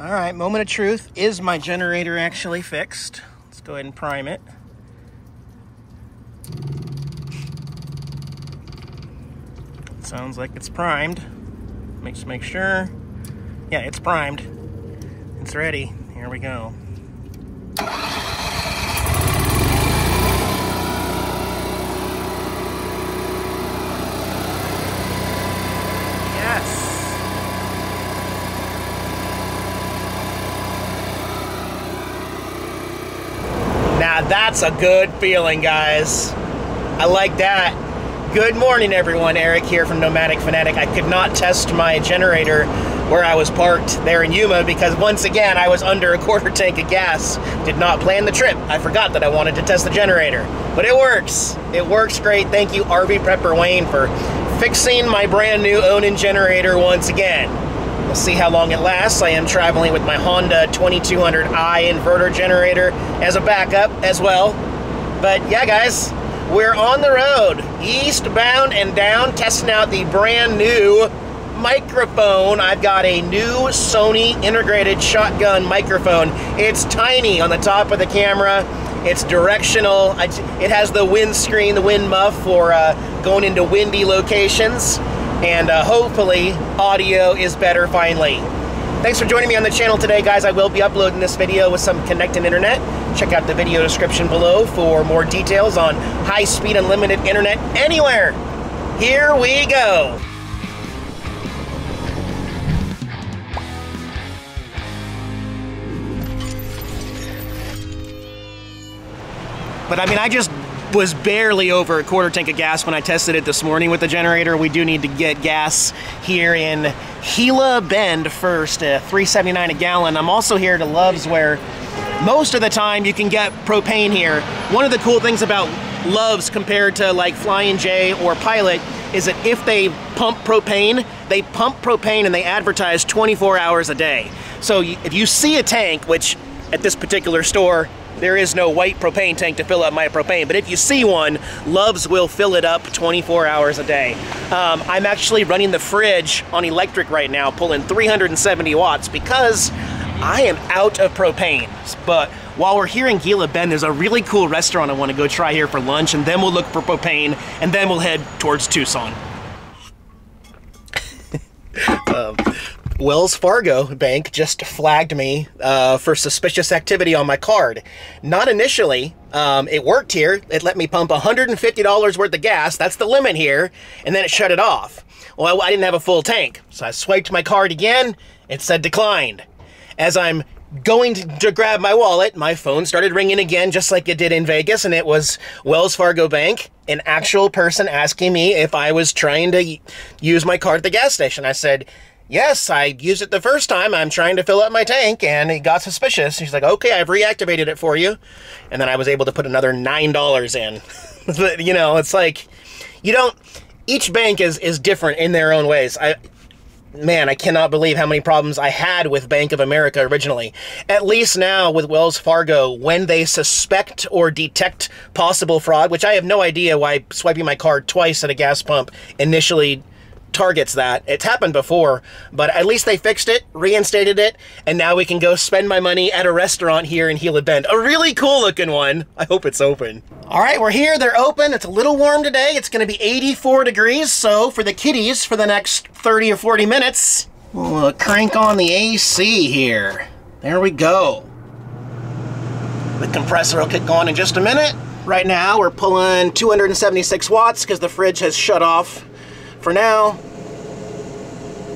All right, moment of truth. Is my generator actually fixed? Let's go ahead and prime it. Sounds like it's primed. Let's make sure. Yeah, it's primed. It's ready. Here we go. Yes. Now that's a good feeling, guys. I like that. Good morning, everyone. Eric here from Nomadic Fanatic. I could not test my generator where I was parked there in Yuma because once again I was under a quarter tank of gas. Did not plan the trip. I forgot that I wanted to test the generator. But it works. It works great. Thank you, RV Prepper Wayne, for fixing my brand new Onan generator once again. We'll see how long it lasts. I am traveling with my Honda 2200i inverter generator as a backup as well. But yeah, guys, we're on the road, eastbound and down, testing out the brand new microphone. I've got a new Sony integrated shotgun microphone. It's tiny on the top of the camera. It's directional. It has the windscreen, the wind muff for uh, going into windy locations. And uh, hopefully, audio is better finally. Thanks for joining me on the channel today, guys. I will be uploading this video with some Connecten internet. Check out the video description below for more details on high-speed unlimited internet anywhere. Here we go. But I mean, I just was barely over a quarter tank of gas when I tested it this morning with the generator. We do need to get gas here in Gila Bend first, uh, 379 a gallon. I'm also here to Love's where most of the time you can get propane here. One of the cool things about Love's compared to like Flying J or Pilot is that if they pump propane, they pump propane and they advertise 24 hours a day. So if you see a tank, which at this particular store there is no white propane tank to fill up my propane, but if you see one, Love's will fill it up 24 hours a day. Um, I'm actually running the fridge on electric right now, pulling 370 watts because I am out of propane. But while we're here in Gila Bend, there's a really cool restaurant I want to go try here for lunch, and then we'll look for propane, and then we'll head towards Tucson. um, Wells Fargo Bank just flagged me uh, for suspicious activity on my card. Not initially. Um, it worked here. It let me pump $150 worth of gas. That's the limit here. And then it shut it off. Well, I didn't have a full tank. So I swiped my card again. It said declined. As I'm going to, to, grab my wallet, my phone started ringing again, just like it did in Vegas, and it was Wells Fargo Bank, an actual person asking me if I was trying to use my card at the gas station. I said, yes, I used it the first time. I'm trying to fill up my tank, and it got suspicious. She's like, okay, I've reactivated it for you. And then I was able to put another $9 in. you know, it's like, you don't, each bank is, is different in their own ways. I, man, I cannot believe how many problems I had with Bank of America originally. At least now with Wells Fargo, when they suspect or detect possible fraud, which I have no idea why swiping my card twice at a gas pump initially targets that. It's happened before, but at least they fixed it, reinstated it, and now we can go spend my money at a restaurant here in Gila Bend. A really cool looking one. I hope it's open. All right, we're here. They're open. It's a little warm today. It's going to be 84 degrees, so for the kiddies for the next 30 or 40 minutes, we'll crank on the AC here. There we go. The compressor will kick on in just a minute. Right now, we're pulling 276 watts because the fridge has shut off for now.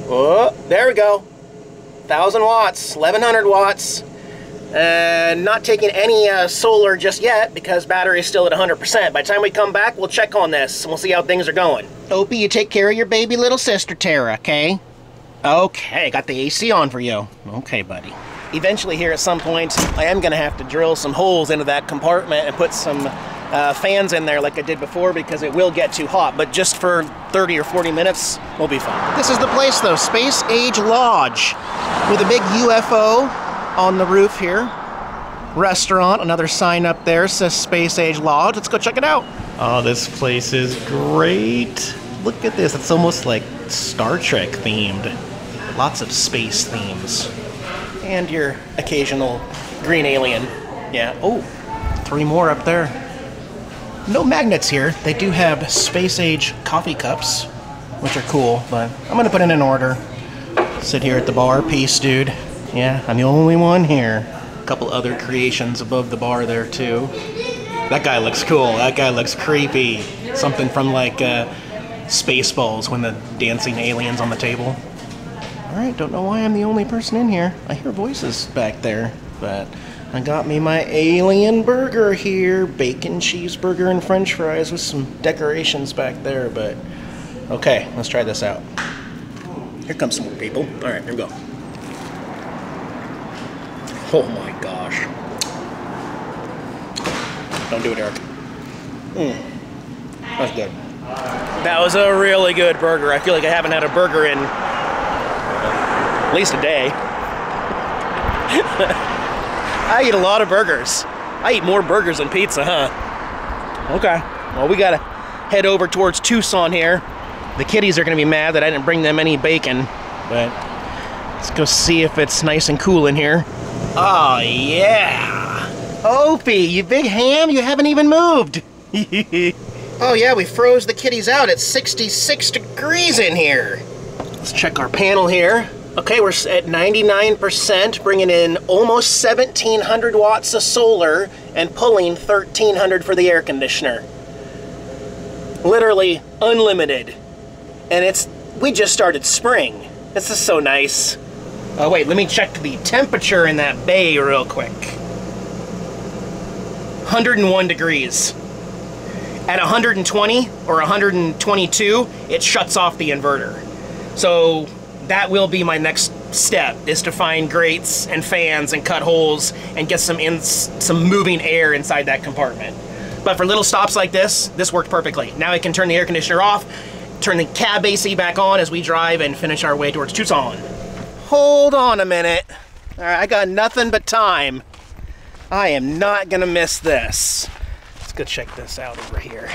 Oh, there we go. 1,000 watts, 1,100 watts. And not taking any uh, solar just yet because battery is still at 100%. By the time we come back, we'll check on this and we'll see how things are going. Opie, you take care of your baby little sister, Tara, okay? Okay, got the AC on for you. Okay, buddy. Eventually here at some point, I am going to have to drill some holes into that compartment and put some uh, fans in there like I did before because it will get too hot, but just for 30 or 40 minutes, we'll be fine. This is the place though, Space Age Lodge, with a big UFO on the roof here. Restaurant, another sign up there says Space Age Lodge. Let's go check it out. Oh, this place is great. Look at this, it's almost like Star Trek themed. Lots of space themes. And your occasional green alien. Yeah. Oh, three more up there. No magnets here. They do have space age coffee cups, which are cool, but I'm gonna put in an order. Sit here at the bar. Peace, dude. Yeah, I'm the only one here. A couple other creations above the bar there, too. That guy looks cool. That guy looks creepy. Something from like uh, Spaceballs when the dancing aliens on the table. Alright, don't know why I'm the only person in here. I hear voices back there, but I got me my alien burger here. Bacon cheeseburger and french fries with some decorations back there, but okay, let's try this out. Here comes some more people. Alright, here we go. Oh my gosh. Don't do it, Eric. Mmm. That's good. That was a really good burger. I feel like I haven't had a burger in at least a day. I eat a lot of burgers. I eat more burgers than pizza, huh? Okay. Well, we gotta head over towards Tucson here. The kitties are gonna be mad that I didn't bring them any bacon, but let's go see if it's nice and cool in here. Oh, yeah. Opie, you big ham, you haven't even moved. oh, yeah, we froze the kitties out at 66 degrees in here. Let's check our panel here. Okay, we're at 99%, bringing in almost 1700 watts of solar and pulling 1300 for the air conditioner. Literally unlimited. And it's, we just started spring. This is so nice. Oh wait, let me check the temperature in that bay real quick. 101 degrees. At 120 or 122, it shuts off the inverter. So that will be my next step is to find grates and fans and cut holes and get some in some moving air inside that compartment. But for little stops like this, this worked perfectly. Now I can turn the air conditioner off, turn the cab AC back on as we drive and finish our way towards Tucson. Hold on a minute. All right, I got nothing but time. I am not gonna miss this. Let's go check this out over here.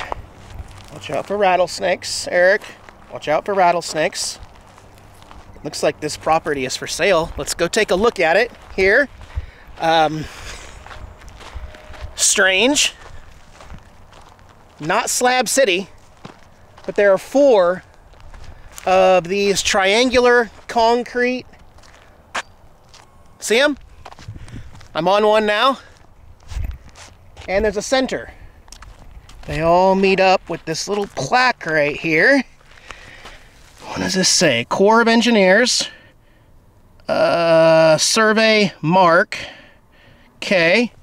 Watch out for rattlesnakes, Eric. Watch out for rattlesnakes. Looks like this property is for sale. Let's go take a look at it here. Um, strange. Not Slab City, but there are four of these triangular concrete See them? I'm on one now. And there's a center. They all meet up with this little plaque right here. What does this say? Corps of Engineers. Uh, survey mark. Okay.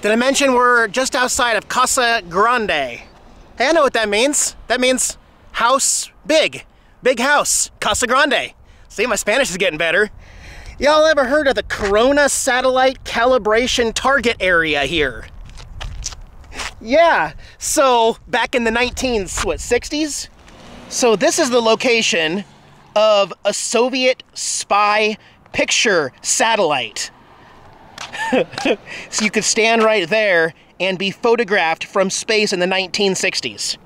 Did I mention we're just outside of Casa Grande? Hey, I know what that means. That means house big. Big house. Casa Grande. See, my Spanish is getting better. Y'all ever heard of the Corona Satellite Calibration Target Area here? Yeah, so back in the 19, what, 60s? So this is the location of a Soviet spy picture satellite. so you could stand right there and be photographed from space in the 1960s.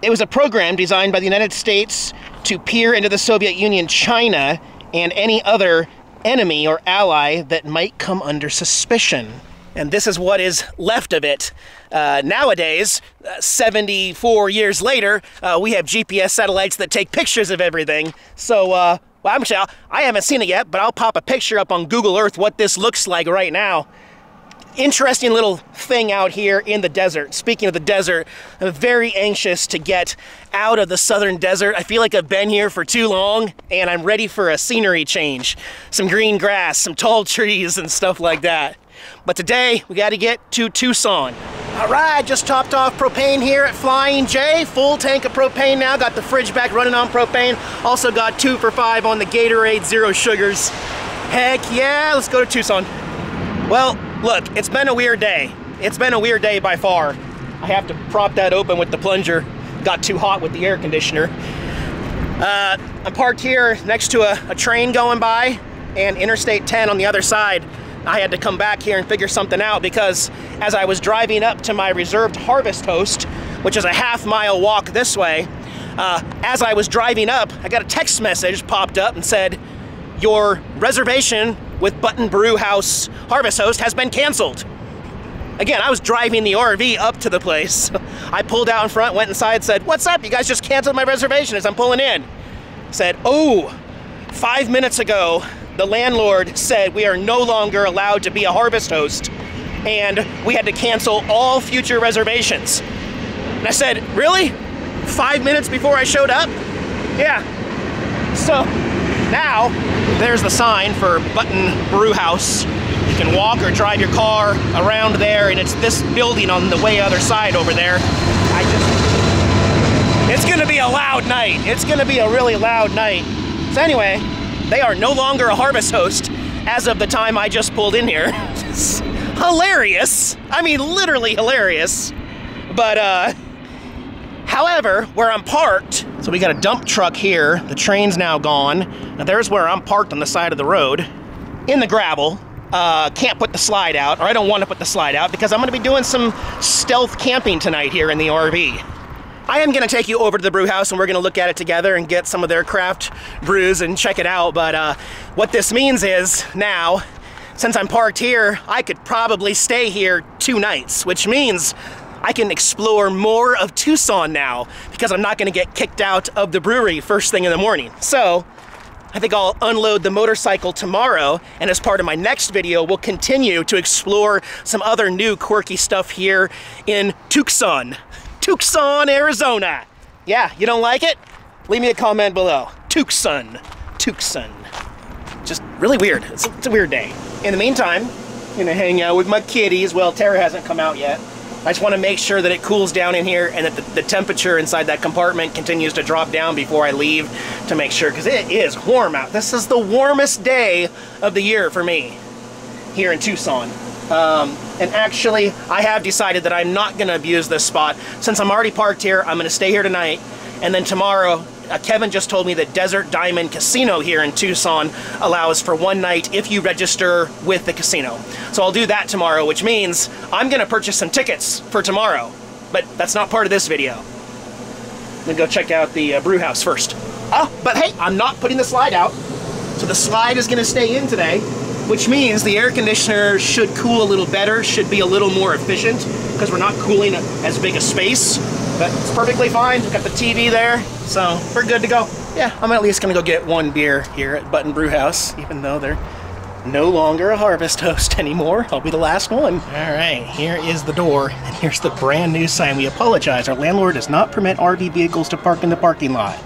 It was a program designed by the United States to peer into the Soviet Union, China, and any other enemy or ally that might come under suspicion. And this is what is left of it. Uh, nowadays, uh, 74 years later, uh, we have GPS satellites that take pictures of everything. So, uh, well, actually, I haven't seen it yet, but I'll pop a picture up on Google Earth what this looks like right now interesting little thing out here in the desert. Speaking of the desert, I'm very anxious to get out of the southern desert. I feel like I've been here for too long and I'm ready for a scenery change. Some green grass, some tall trees and stuff like that. But today, we gotta get to Tucson. All right, just topped off propane here at Flying J. Full tank of propane now. Got the fridge back running on propane. Also got two for five on the Gatorade Zero Sugars. Heck yeah, let's go to Tucson. Well, look, it's been a weird day. It's been a weird day by far. I have to prop that open with the plunger. Got too hot with the air conditioner. Uh, I'm parked here next to a, a train going by and Interstate 10 on the other side. I had to come back here and figure something out because as I was driving up to my reserved harvest host, which is a half mile walk this way, uh, as I was driving up, I got a text message popped up and said, your reservation with Button Brew House Harvest Host has been canceled. Again, I was driving the RV up to the place. I pulled out in front, went inside, said, What's up? You guys just canceled my reservation as I'm pulling in. Said, Oh, five minutes ago, the landlord said we are no longer allowed to be a harvest host and we had to cancel all future reservations. And I said, Really? Five minutes before I showed up? Yeah. So now there's the sign for Button Brew House you can walk or drive your car around there, and it's this building on the way other side over there. I just, it's gonna be a loud night. It's gonna be a really loud night. So anyway, they are no longer a harvest host as of the time I just pulled in here. hilarious. I mean, literally hilarious. But, uh, however, where I'm parked, so we got a dump truck here. The train's now gone. Now there's where I'm parked on the side of the road in the gravel uh, can't put the slide out, or I don't want to put the slide out because I'm going to be doing some stealth camping tonight here in the RV. I am going to take you over to the brew house and we're going to look at it together and get some of their craft brews and check it out. But uh, what this means is now, since I'm parked here, I could probably stay here two nights, which means I can explore more of Tucson now because I'm not going to get kicked out of the brewery first thing in the morning. So I think I'll unload the motorcycle tomorrow, and as part of my next video, we'll continue to explore some other new quirky stuff here in Tucson. Tucson, Arizona. Yeah, you don't like it? Leave me a comment below. Tucson. Tucson. Just really weird. It's a, it's a weird day. In the meantime, I'm gonna hang out with my kitties. Well, Tara hasn't come out yet. I just want to make sure that it cools down in here and that the, the, temperature inside that compartment continues to drop down before I leave to make sure, because it is warm out. This is the warmest day of the year for me here in Tucson. Um, and actually, I have decided that I'm not going to abuse this spot. Since I'm already parked here, I'm going to stay here tonight. And then tomorrow, uh, Kevin just told me that Desert Diamond Casino here in Tucson allows for one night if you register with the casino. So I'll do that tomorrow, which means I'm gonna purchase some tickets for tomorrow. But that's not part of this video. I'm gonna go check out the uh, brew house first. Oh, but hey, I'm not putting the slide out. So the slide is gonna stay in today, which means the air conditioner should cool a little better, should be a little more efficient, because we're not cooling as big a space. But it's perfectly fine. We've got the TV there, so we're good to go. Yeah, I'm at least gonna go get one beer here at Button Brew House, even though they're no longer a harvest host anymore. I'll be the last one. All right, here is the door, and here's the brand new sign. We apologize. Our landlord does not permit RV vehicles to park in the parking lot.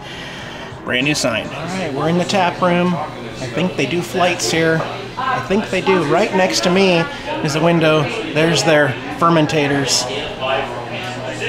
Brand new sign. All right, we're in the tap room. I think they do flights here. I think they do. Right next to me is a window. There's their fermentators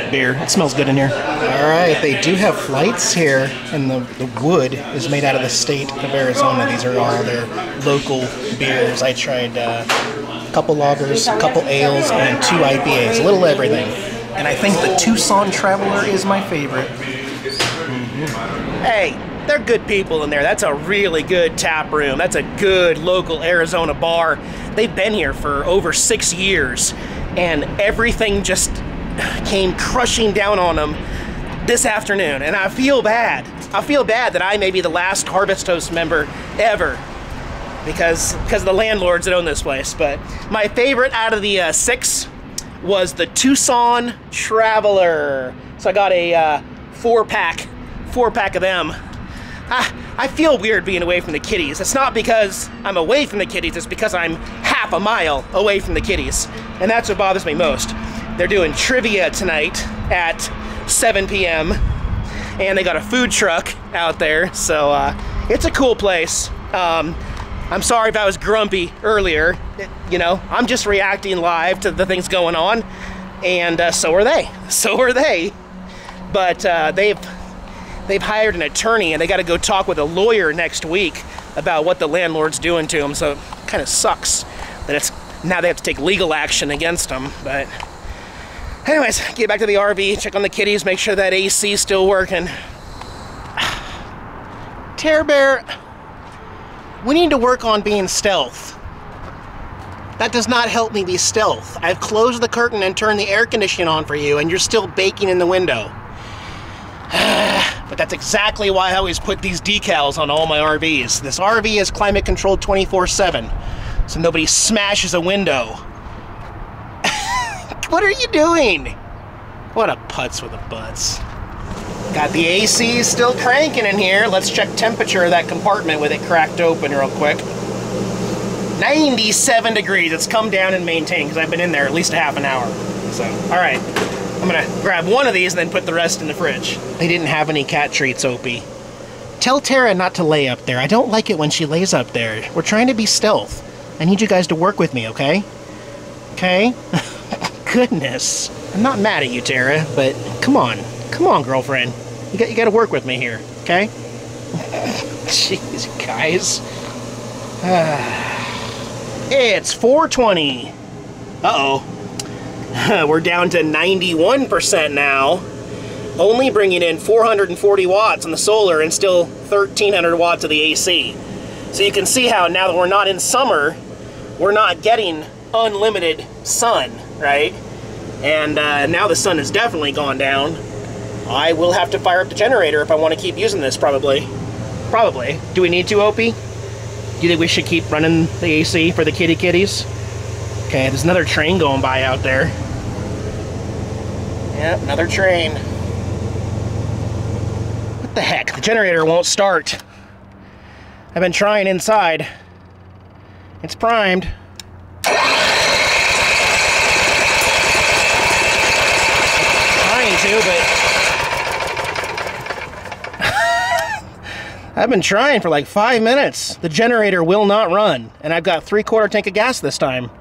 beer. It smells good in here. All right, they do have flights here, and the, the wood is made out of the state of Arizona. These are all their local beers. I tried uh, a couple lagers, a couple ales, and two IPAs, a little everything. And I think the Tucson Traveler is my favorite. Mm-hmm. Hey, they're good people in there. That's a really good tap room. That's a good local Arizona bar. They've been here for over six years, and everything just came crushing down on them this afternoon, and I feel bad. I feel bad that I may be the last Harvest Host member ever because because the landlords that own this place. But my favorite out of the uh, six was the Tucson Traveler. So I got a uh, four pack, four pack of them. Ah, I feel weird being away from the kitties. It's not because I'm away from the kitties, it's because I'm half a mile away from the kitties. And that's what bothers me most. They're doing trivia tonight at 7 p.m. And they got a food truck out there. So uh, it's a cool place. Um, I'm sorry if I was grumpy earlier. You know, I'm just reacting live to the things going on. And uh, so are they. So are they. But uh, they've they've hired an attorney and they got to go talk with a lawyer next week about what the landlord's doing to them. So it kind of sucks that it's now they have to take legal action against them. But Anyways, get back to the RV, check on the kitties, make sure that AC is still working. Tear Bear, we need to work on being stealth. That does not help me be stealth. I've closed the curtain and turned the air conditioning on for you, and you're still baking in the window. but that's exactly why I always put these decals on all my RVs. This RV is climate controlled 24 7. so nobody smashes a window. what are you doing? What a putz with a butts. Got the AC still cranking in here. Let's check temperature of that compartment with it cracked open real quick. 97 degrees. It's come down and maintained because I've been in there at least a half an hour. So, all right. I'm gonna grab one of these and then put the rest in the fridge. They didn't have any cat treats, Opie. Tell Tara not to lay up there. I don't like it when she lays up there. We're trying to be stealth. I need you guys to work with me, okay? Okay? Goodness. I'm not mad at you, Tara, but come on. Come on, girlfriend. You got, you got to work with me here, okay? Jeez, guys. it's 420. Uh-oh. We're down to 91% now only bringing in 440 watts on the solar and still 1300 watts of the AC. So you can see how now that we're not in summer, we're not getting unlimited sun, right? And uh, now the sun has definitely gone down. I will have to fire up the generator if I want to keep using this, probably. Probably. Do we need to, Opie? Do you think we should keep running the AC for the kitty kitties? Okay, there's another train going by out there. Yep, another train. What the heck? The generator won't start. I've been trying inside. It's primed. Trying to, but... I've been trying for like five minutes. The generator will not run, and I've got three quarter tank of gas this time.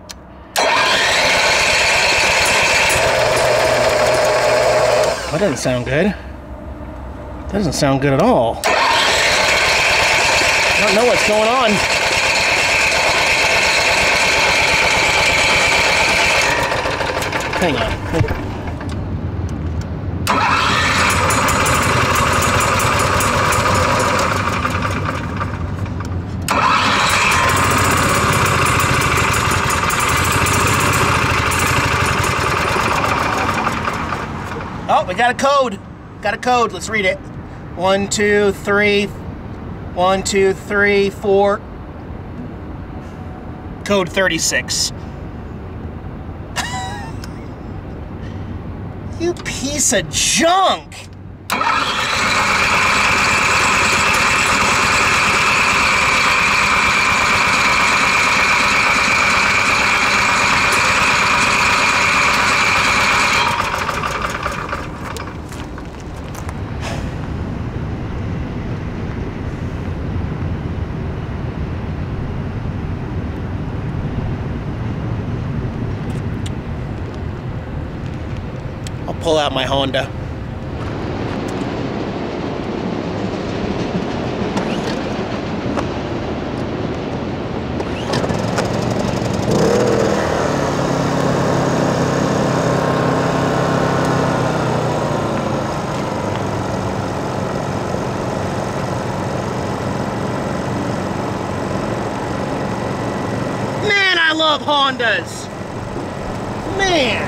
That doesn't sound good. That Doesn't sound good at all. I don't know what's going on. Hang on. We got a code. Got a code. Let's read it. One, two, three. One, two, three, four. Code 36. you piece of junk! Pull out my Honda. Man, I love Hondas! Man!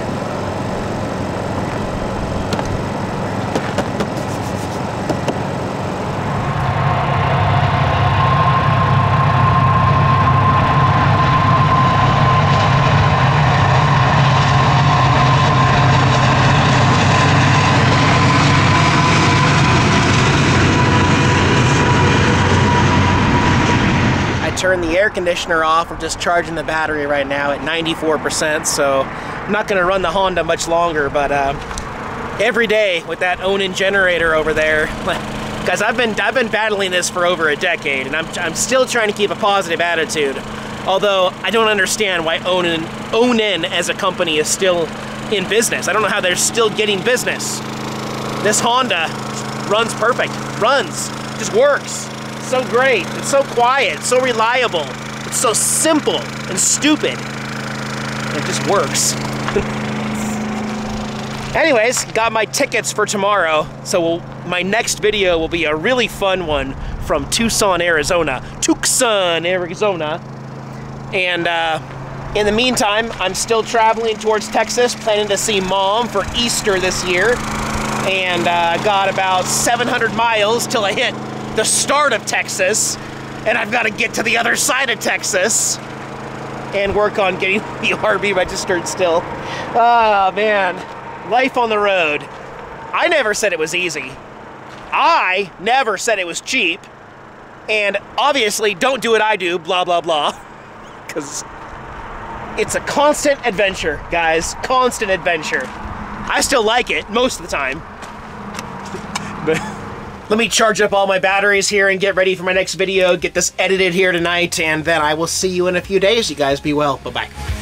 I turned the air conditioner off. I'm just charging the battery right now at 94%, so I'm not gonna run the Honda much longer, but uh, every day with that Onan generator over there, guys, I've been I've been battling this for over a decade, and I'm, I'm still trying to keep a positive attitude. Although I don't understand why Onan Onan as a company is still in business. I don't know how they're still getting business. This Honda runs perfect, runs, just works. So great, it's so quiet, so reliable, it's so simple and stupid. It just works. Anyways, got my tickets for tomorrow, so we'll, my next video will be a really fun one from Tucson, Arizona. Tucson, Arizona. And uh, in the meantime, I'm still traveling towards Texas, planning to see mom for Easter this year. And uh, got about 700 miles till I hit the start of Texas, and I've got to get to the other side of Texas. and work on getting the RV registered still. Ah, man. Life on the road. I never said it was easy. I never said it was cheap. And obviously, don't do what I do, blah, blah, blah. Because it's a constant adventure, guys. Constant adventure. I still like it most of the time. but let me charge up all my batteries here and get ready for my next video, get this edited here tonight, and then I will see you in a few days. You guys be well. Bye-bye.